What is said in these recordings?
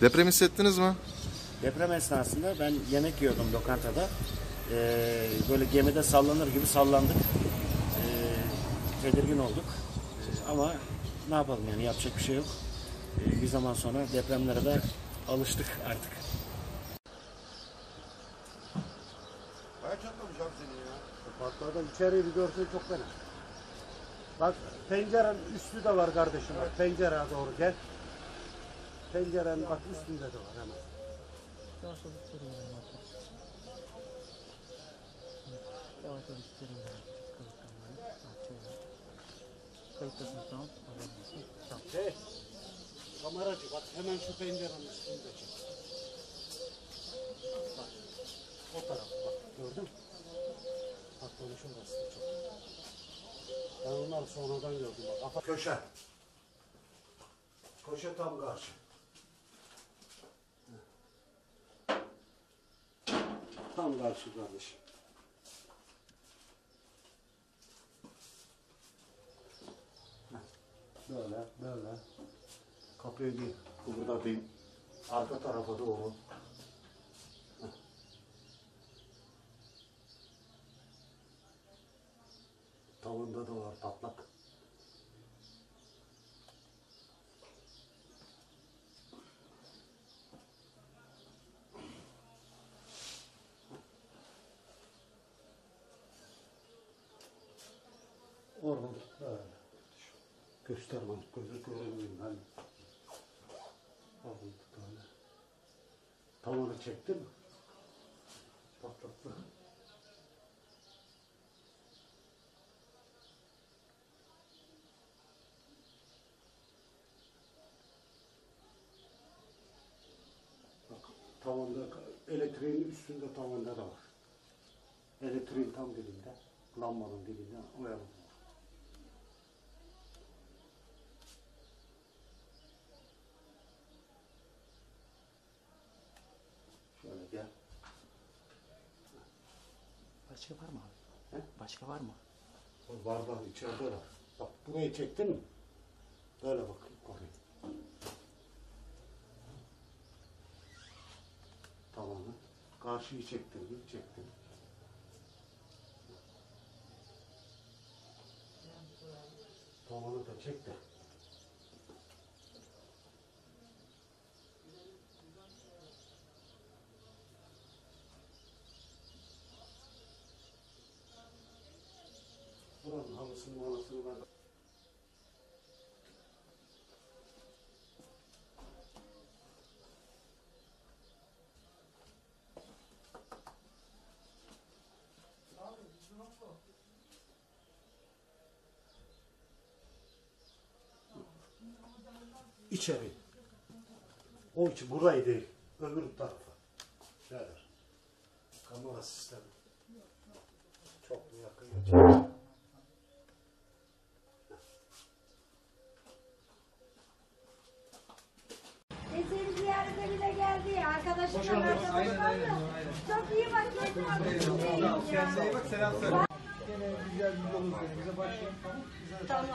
Deprem hissettiniz mi? Deprem esnasında ben yemek yiyordum lokantada. Ee, böyle gemide sallanır gibi sallandık. Ee, tedirgin olduk. Ee, ama ne yapalım yani yapacak bir şey yok. Ee, bir zaman sonra depremlere de alıştık artık. Ben çatlamayacağım seni ya. Patladan içeriği bir görsen çok fena. Bak pencerenin üstü de var kardeşim. Bak pencereye doğru gel. Pencerenin bak üstünde de var hemen. Şey, kameracı bak hemen şu pencerenin üstünde çek. Bak o taraf bak gördün mü? Patlamış orası da çok. Ben onları sonradan gördüm bak. Köşe. Köşe tam karşı. Tam karşı kardeşim. Heh, Böyle, böyle. Kapıyı bir kıvırdatayım. Arka tarafa doğru. Oradan böyle. Göstermem, gözü görünmeyeyim ben. Oradan böyle. Tavanı çekti mi? Patlattı. Bak tavanda elektriğin üstünde tavanda da var. Elektriğin tam dibinde, lambanın dibinde oyalı Başka var mı abi? He? Başka var mı? O bardak içeride var. Bak burayı çektin mi? Böyle bak yukarı. Tavanı. Karşıyı çektin mi? Çektin. Tavanı da çek de. Buranın halısını malısını ben İçeri. O için burayı değil. Öbür tarafa. Nedir? Kamera sistemi. Çok mu yakın arkadaşım var ya. Çok iyi bak. Yedim abi. Kendine iyi bak selam söyle. Gene biz yardımcı oluruz seni. Bize başlayın tamam. Bize Tamam.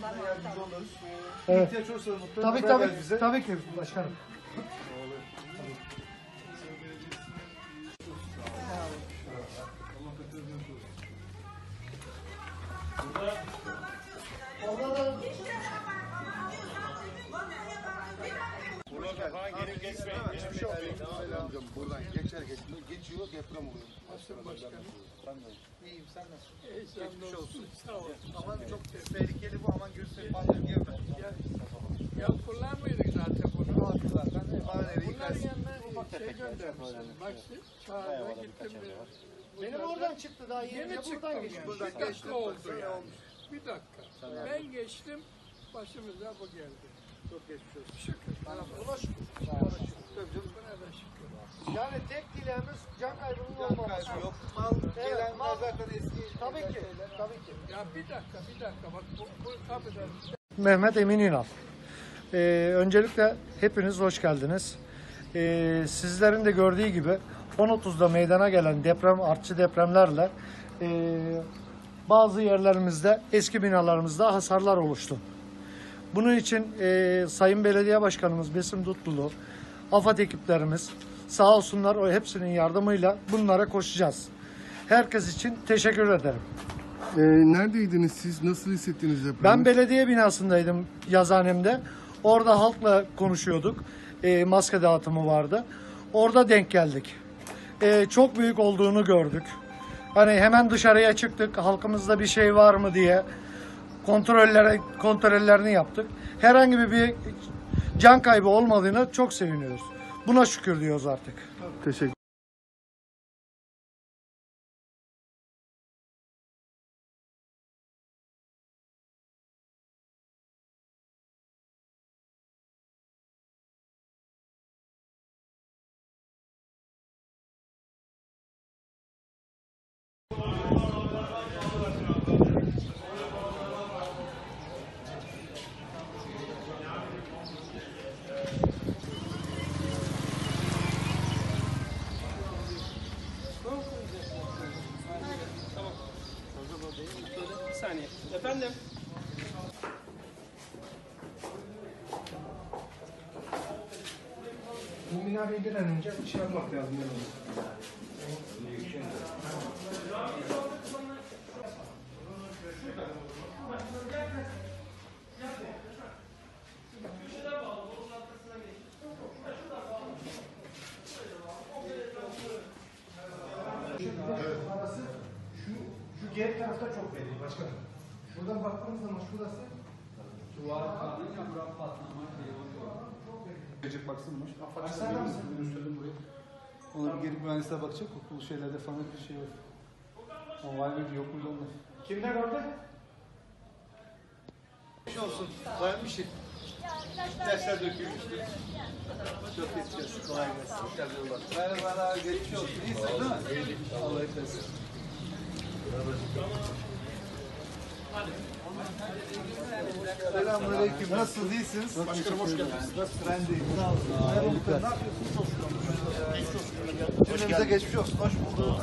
Tamam. yardımcı oluruz. Evet. İhtiyaç olursa da mutlaka Tabii haber tabii. ver bize. Tabii ki başkanım. Buradan Deprem oluyor. İyiyim sen nasılsın? Geçmiş olsun. Sağ ol. Aman çok tehlikeli bu aman gösterip fazla girme. Ya kullanmıyorduk zaten bunu. Aldılar. Ben de bana nereye Bunların yıkarsın? yanına şey bir- Benim oradan çıktı daha yeni. Yeni de çıktım buradan geçti. Oldu yani. Bir dakika. Ben geçtim. Başımıza bu geldi. Çok geçmiş olsun. Şükür. Buna şükür. Tabii canım. Buna da şükür. Yani tek dileğimiz can kaybının Can olmaması. kaybı yok. Mal Evet, gelenler mal- zaten eski. Tabii ki. şeyler. Tabii ki. Ya bir dakika bir dakika. Bak bu, bu kapıdan Mehmet Emin İnal. Ee, öncelikle hepiniz hoş geldiniz. Ee, sizlerin de gördüğü gibi 10.30'da meydana gelen deprem, artçı depremlerle e, bazı yerlerimizde, eski binalarımızda hasarlar oluştu. Bunun için e, Sayın Belediye Başkanımız Besim Dutlulu, AFAD ekiplerimiz sağ olsunlar o hepsinin yardımıyla bunlara koşacağız. Herkes için teşekkür ederim. Ee, neredeydiniz siz? Nasıl hissettiniz depremi? Ben belediye binasındaydım yazhanemde. Orada halkla konuşuyorduk. E, maske dağıtımı vardı. Orada denk geldik. E, çok büyük olduğunu gördük. Hani hemen dışarıya çıktık. Halkımızda bir şey var mı diye kontrollere kontrollerini yaptık. Herhangi bir can kaybı olmadığına çok seviniyoruz. Buna şükür diyoruz artık. Teşekkür Bu minareyi bir an önce şey yapmak lazım. Arası şu, şu geri tarafta çok belli başkanım. Buradan baktığımız zaman şurası Gelecek baksınmış. Dönüştürdüm burayı. Ona bir gelip mühendisler bakacak. Bu şeylerde falan bir şey var. O vay be yok burada onlar. kimler gördü? Geçmiş olsun. Bayan bir şey. İlaçlar dökülmüştü. Çok olsun. Kolay gelsin. Merhabalar. Geçmiş olsun. İyisin değil mi? Allah etmesin. Selamünaleyküm. Nasılsınız? İyisiniz? Başkanım hoş geldiniz. Nasıl? Ben de iyiyim. Sağ olun. Merhaba. Ne yapıyorsunuz? Çok şükür. Cümlemize geçmiş olsun. Hoş bulduk.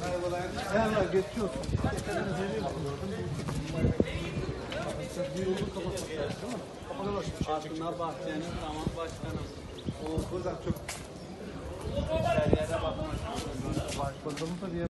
Merhabalar. Merhaba. Geçmiş olsun. Altına bahçenin tamam başkanım. O buradan çok Her yere bakmak. Bakalım tabii.